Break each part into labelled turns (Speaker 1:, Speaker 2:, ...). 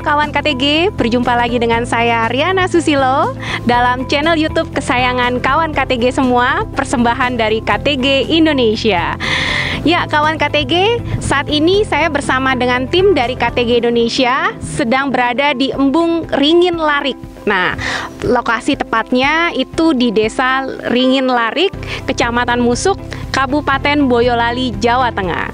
Speaker 1: Kawan KTG, berjumpa lagi dengan saya Riana Susilo dalam channel YouTube kesayangan kawan KTG semua, persembahan dari KTG Indonesia. Ya, kawan KTG, saat ini saya bersama dengan tim dari KTG Indonesia sedang berada di Embung Ringin Larik. Nah, lokasi tepatnya itu di Desa Ringin Larik, Kecamatan Musuk, Kabupaten Boyolali, Jawa Tengah.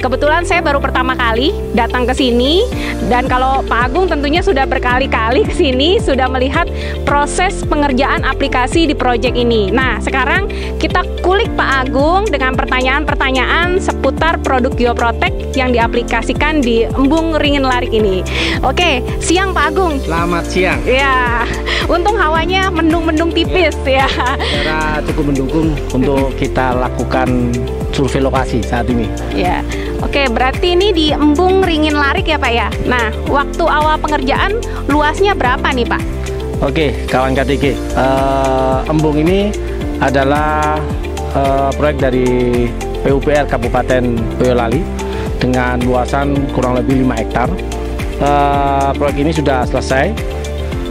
Speaker 1: Kebetulan saya baru pertama kali datang ke sini dan kalau Pak Agung tentunya sudah berkali-kali ke sini sudah melihat proses pengerjaan aplikasi di proyek ini. Nah, sekarang kita kulik Pak Agung dengan pertanyaan-pertanyaan seputar produk Geoprotect yang diaplikasikan di embung ringin larik ini. Oke, siang Pak Agung.
Speaker 2: Selamat siang.
Speaker 1: Ya, untung hawanya mendung-mendung tipis ya.
Speaker 2: ya. cukup mendukung untuk kita lakukan survei lokasi saat ini.
Speaker 1: Ya. Oke, berarti ini di Embung Ringin Larik ya Pak ya. Nah, waktu awal pengerjaan luasnya berapa nih Pak?
Speaker 2: Oke, kawan KTG, uh, eh, Embung ini adalah uh, proyek dari PUPR Kabupaten Boyolali dengan luasan kurang lebih 5 hektar. Uh, proyek ini sudah selesai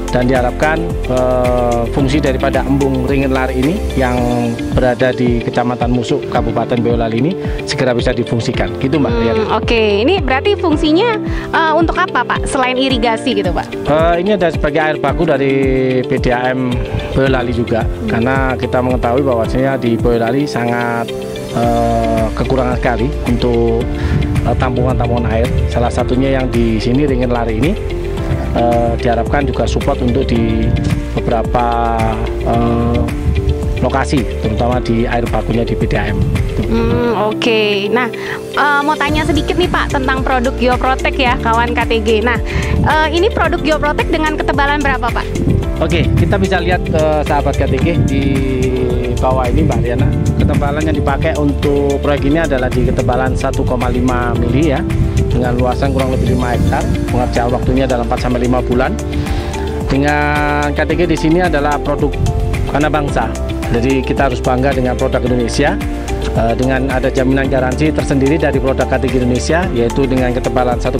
Speaker 2: dan diharapkan uh, fungsi daripada embung ringin lari ini yang berada di Kecamatan Musuk Kabupaten Boyolali ini segera bisa difungsikan gitu Mbak hmm,
Speaker 1: Oke okay. ini berarti fungsinya uh, untuk apa Pak selain irigasi gitu Pak?
Speaker 2: Uh, ini ada sebagai air baku dari PDAM Boyolali juga hmm. karena kita mengetahui bahwasanya di Boyolali sangat uh, kekurangan sekali untuk tampungan-tampungan air salah satunya yang di sini ringin lari ini uh, diharapkan juga support untuk di beberapa uh, lokasi, terutama di air bakunya di PDAM.
Speaker 1: Hmm, Oke, okay. nah uh, mau tanya sedikit nih Pak tentang produk Geoprotect ya, kawan KTG. Nah, uh, ini produk Geoprotect dengan ketebalan berapa Pak?
Speaker 2: Oke, okay, kita bisa lihat uh, sahabat KTG di bawah ini Mbak Riana. Ketebalan yang dipakai untuk proyek ini adalah di ketebalan 1,5 mili ya dengan luasan kurang lebih 5 hektar pengerjaan waktunya dalam 4 sampai 5 bulan. Dengan KTG di sini adalah produk anak bangsa. Jadi kita harus bangga dengan produk Indonesia. Uh, dengan ada jaminan garansi tersendiri dari produk KTG Indonesia yaitu dengan ketebalan 1,5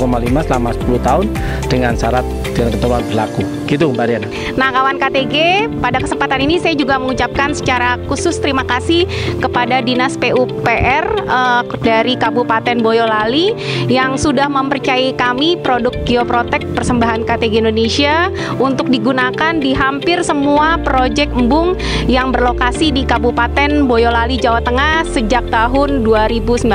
Speaker 2: selama 10 tahun dengan syarat dengan ketentuan berlaku. Gitu Mbak Riana.
Speaker 1: Nah kawan KTG, pada kesempatan ini saya juga mengucapkan secara khusus terima kasih kepada Dinas PUPR uh, eh, dari Kabupaten Boyolali yang sudah mempercayai kami produk Geoprotect persembahan KTG Indonesia untuk digunakan di hampir semua proyek embung yang berlokasi di Kabupaten Boyolali, Jawa Tengah sejak tahun 2019.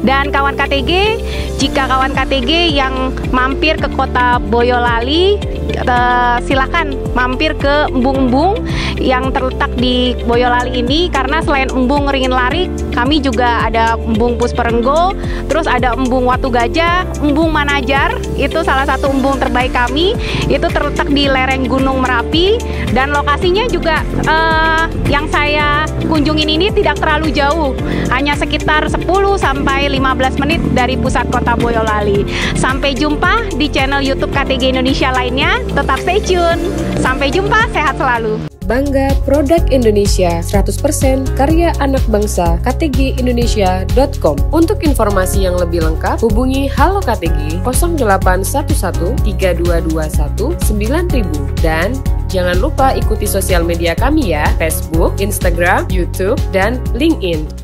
Speaker 1: Dan kawan KTG, jika kawan KTG yang mampir ke kota Boyolali, uh, silakan mampir ke embung-embung yang terletak di Boyolali ini. Karena selain embung Ringin Lari, kami juga ada embung Pusperenggo, terus ada embung Watu Gajah, embung Manajar, itu salah satu embung terbaik kami, itu terletak di lereng Gunung Merapi. Dan lokasinya juga uh, yang saya kunjungin ini tidak terlalu jauh, hanya sekitar 10 sampai 15 menit dari pusat kota Boyolali. Sampai jumpa di channel YouTube KTG Indonesia lainnya, tetap stay tune. Sampai jumpa, sehat selalu.
Speaker 3: Bangga Produk Indonesia 100% karya anak bangsa ktgindonesia.com Untuk informasi yang lebih lengkap hubungi Halo KTG 0811 3221 9000 dan jangan lupa ikuti sosial media kami ya Facebook, Instagram, YouTube, dan LinkedIn